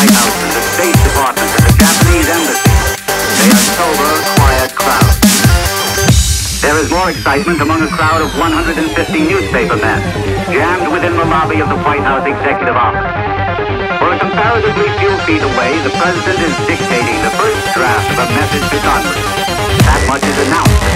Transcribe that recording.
White House and the State Department and the Japanese embassy. They are sober, excitement among a crowd of 150 newspaper men, jammed within the lobby of the White House Executive Office. For a comparatively few feet away, the President is dictating the first draft of a message to Congress. That much is announced